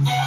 Yeah.